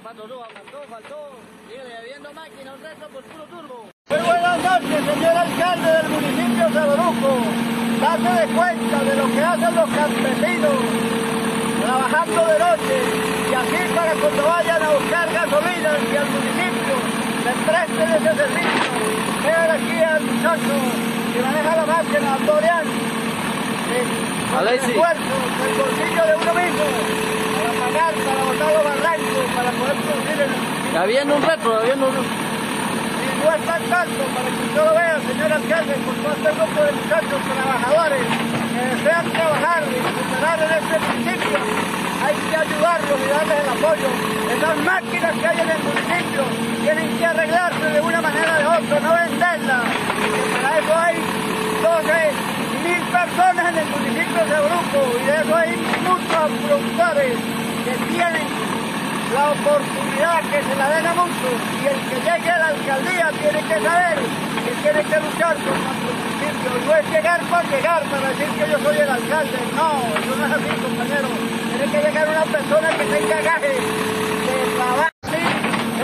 Zapato no, faltó, faltó. Síguele habiendo máquina, un resto por puro turbo. Muy buenas noches, señor alcalde del municipio de Boruco. Date de cuenta de lo que hacen los campesinos trabajando de noche y así para cuando vayan a buscar gasolina y al municipio les presten ese servicio. Vean aquí al muchacho que maneja la máquina, Dorian. Alexis. esfuerzo del bolsillo de uno mismo para pagar, para botar los barrancos, para poder producir el Ya viene un retro, ya viene un y no es tan tanto para que usted lo vea, señor alcalde, por todo este grupo de muchachos trabajadores que desean trabajar y recuperar en este municipio. Hay que ayudarlos y darles el apoyo. Esas máquinas que hay en el municipio tienen que arreglarse de una manera o de otra, no venderlas. Para eso hay 12 mil personas en el municipio de Bruco y de eso hay muchos productores que tienen oportunidad que se la den a muchos y el que llegue a la alcaldía tiene que saber que tiene que luchar por nuestro municipio. No es llegar por llegar para decir que yo soy el alcalde. No, eso no es así, compañero. Tiene que llegar una persona que tenga gaje de trabajo. Sí,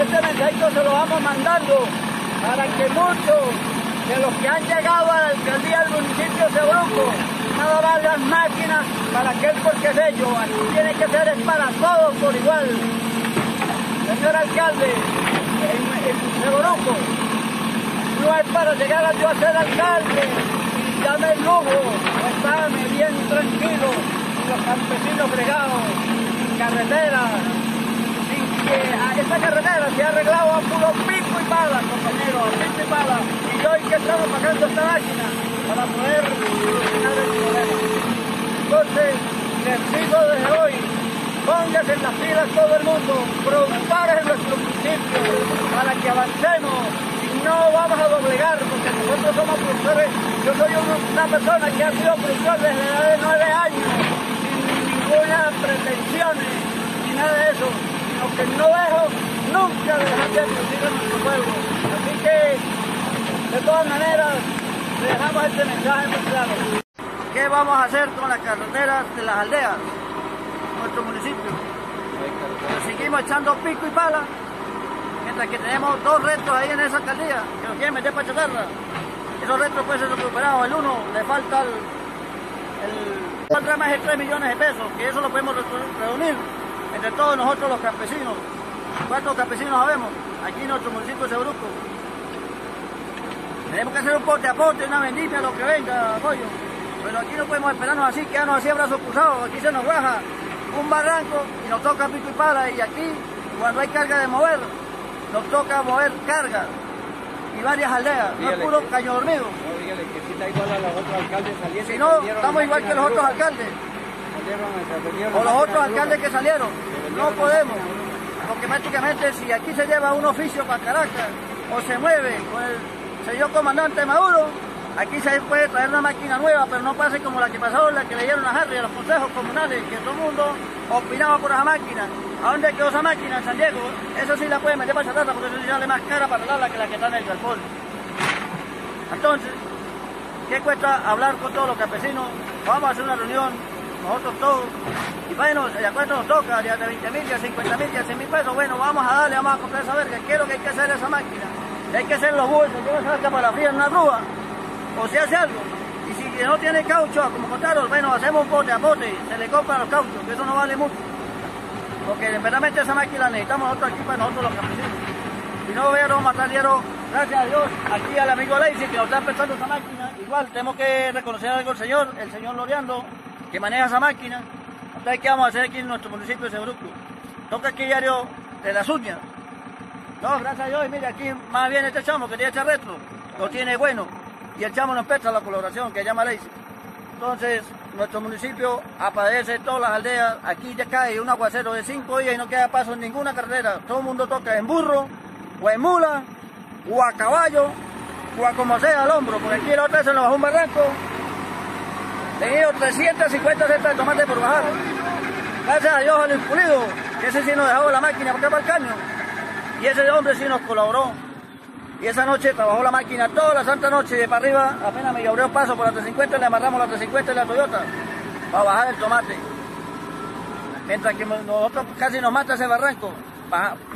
este mensajito se lo vamos mandando para que muchos de los que han llegado a la alcaldía del municipio de Bruco nada más las máquinas para aquel porque es ello. Aquí tiene que ser es para todos por igual. Señor alcalde, en, en Seguruco, no es para llegar a yo a ser alcalde dame el lujo, estarme bien tranquilo, los campesinos fregados, sin carretera, sin que a esta carretera se ha arreglado a puro pico y pala, compañero, a pico y pala, y hoy que estamos pagando esta máquina para poder solucionar el problema. Entonces, les digo desde hoy, póngase en las pilas todo el mundo, productores en nuestro municipio, para que avancemos y no vamos a doblegar, porque nosotros somos productores, yo soy una persona que ha sido productor desde la edad de nueve años, sin ninguna pretensión ni nada de eso, sino que no dejo nunca de dejar de producir nuestro pueblo. Así que, de todas maneras, le dejamos este mensaje muy claro. ¿Qué vamos a hacer con las carreteras de las aldeas? Nuestro municipio. Pero seguimos echando pico y pala, mientras que tenemos dos retos ahí en esa alcaldía, que nos quieren meter para chatarra. Esos retos pueden ser recuperados. El uno, le falta el, falta más de 3 millones de pesos, que eso lo podemos reunir entre todos nosotros los campesinos. ¿Cuántos campesinos sabemos? Aquí en nuestro municipio de Sebruco. Tenemos que hacer un pote a pote, una vendimia, lo que venga, apoyo. Pero aquí no podemos esperarnos así, quedarnos así a brazos cruzados. Aquí se nos baja un barranco y nos toca pico y pala. Y aquí, cuando hay carga de mover, nos toca mover carga y varias aldeas. No es puro caño dormido. No, dígale que si está igual a los otros alcaldes saliendo. Si no, estamos igual que los otros alcaldes. O los otros alcaldes que salieron. No podemos. Porque prácticamente si aquí se lleva un oficio para Caracas o se mueve con el señor comandante Maduro, aquí se puede traer una máquina nueva, pero no pase como la que pasó, la que le dieron a Harry, a los consejos comunales, que todo el mundo opinaba por esa máquina. ¿A dónde quedó esa máquina en San Diego? Eso sí la puede meter para chatarra, porque eso sí sale más cara para arreglarla que la que está en el galpón. Entonces, ¿qué cuesta hablar con todos los campesinos? Vamos a hacer una reunión, nosotros todos, y bueno, ya cuánto nos toca, de 20 mil, ya 50 mil, ya 100 mil pesos, bueno, vamos a darle, vamos a comprar esa verga, ¿qué es que hay que hacer esa máquina? Hay que hacer los bolsos, que no saca para la fría en una grúa, o se hace algo. Y si no tiene caucho, como contaron, bueno, hacemos un pote a pote, se le compran los cauchos, que eso no vale mucho. Porque verdaderamente esa máquina necesitamos nosotros aquí para nosotros los campesinos. Si no hubiéramos matadero, gracias a Dios, aquí al amigo Leisi que nos está prestando esa máquina, igual tenemos que reconocer algo al señor, el señor Loriando, que maneja esa máquina. Entonces, ¿qué vamos a hacer aquí en nuestro municipio de Sebruco? Toca aquí diario de las uñas. No, gracias a Dios, mire, aquí más bien este chamo que tiene este retro, lo tiene bueno, y el chamo nos presta la colaboración que llama Leisi. Entonces, nuestro municipio aparece todas las aldeas, aquí ya cae un aguacero de cinco días y no queda paso en ninguna carretera. Todo el mundo toca en burro, o en mula, o a caballo, o a como sea al hombro, porque aquí la otra vez se nos bajó un barranco, tenido 350 setas de tomate por bajar. Gracias a Dios al impulido, que ese sí nos dejó la máquina para acá para el caño. Y ese hombre sí nos colaboró. Y esa noche trabajó la máquina toda la santa noche de para arriba apenas me abrió paso por la 350 y le amarramos la 350 y la Toyota para bajar el tomate. Mientras que nosotros casi nos mata ese barranco.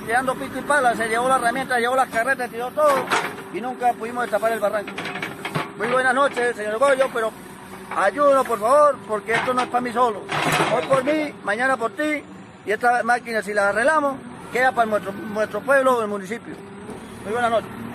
tirando pito y pala, se llevó la herramienta, llevó las carretas, tiró todo y nunca pudimos destapar el barranco. Muy buenas noches, señor Goyo, pero ayúdanos por favor, porque esto no es para mí solo. Hoy por mí, mañana por ti, y esta máquina si la arreglamos, queda para nuestro, nuestro pueblo o el municipio. Muy buenas noches.